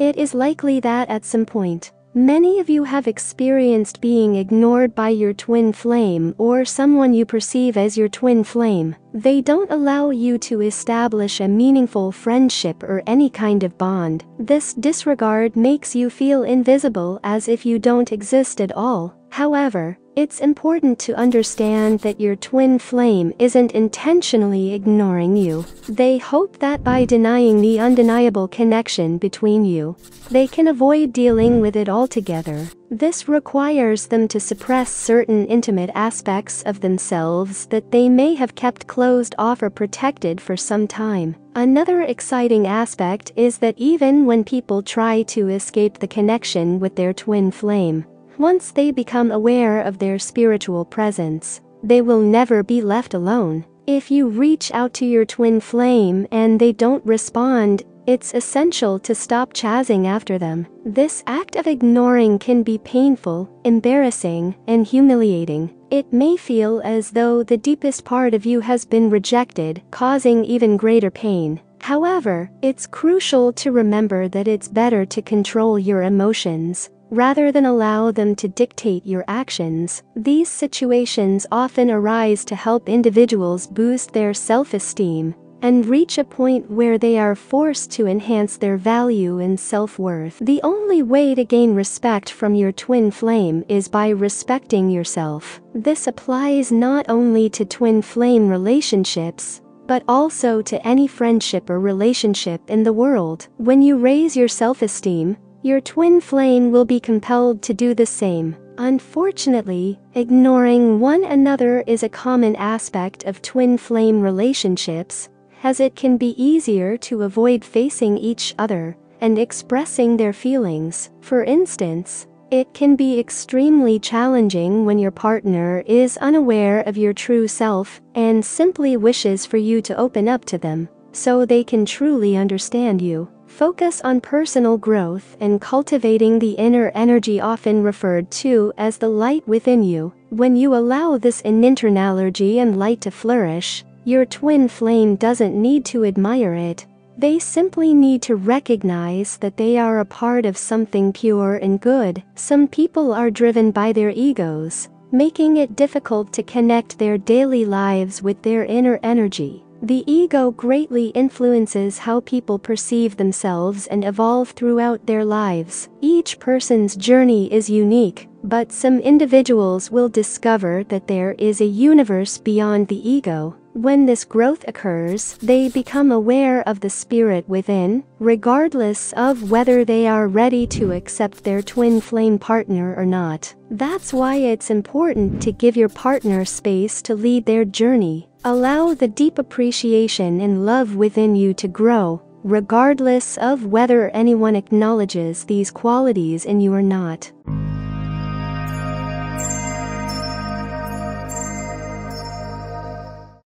It is likely that at some point, Many of you have experienced being ignored by your twin flame or someone you perceive as your twin flame. They don't allow you to establish a meaningful friendship or any kind of bond. This disregard makes you feel invisible as if you don't exist at all. However, it's important to understand that your twin flame isn't intentionally ignoring you. They hope that by denying the undeniable connection between you, they can avoid dealing with it altogether. This requires them to suppress certain intimate aspects of themselves that they may have kept closed off or protected for some time. Another exciting aspect is that even when people try to escape the connection with their twin flame, once they become aware of their spiritual presence, they will never be left alone. If you reach out to your twin flame and they don't respond, it's essential to stop chasing after them. This act of ignoring can be painful, embarrassing, and humiliating. It may feel as though the deepest part of you has been rejected, causing even greater pain. However, it's crucial to remember that it's better to control your emotions rather than allow them to dictate your actions. These situations often arise to help individuals boost their self-esteem and reach a point where they are forced to enhance their value and self-worth. The only way to gain respect from your twin flame is by respecting yourself. This applies not only to twin flame relationships, but also to any friendship or relationship in the world. When you raise your self-esteem, your twin flame will be compelled to do the same. Unfortunately, ignoring one another is a common aspect of twin flame relationships, as it can be easier to avoid facing each other and expressing their feelings. For instance, it can be extremely challenging when your partner is unaware of your true self and simply wishes for you to open up to them so they can truly understand you. Focus on personal growth and cultivating the inner energy often referred to as the light within you. When you allow this internal energy and light to flourish, your twin flame doesn't need to admire it. They simply need to recognize that they are a part of something pure and good. Some people are driven by their egos, making it difficult to connect their daily lives with their inner energy. The ego greatly influences how people perceive themselves and evolve throughout their lives. Each person's journey is unique, but some individuals will discover that there is a universe beyond the ego. When this growth occurs, they become aware of the spirit within, regardless of whether they are ready to accept their twin flame partner or not. That's why it's important to give your partner space to lead their journey. Allow the deep appreciation and love within you to grow, regardless of whether anyone acknowledges these qualities in you or not.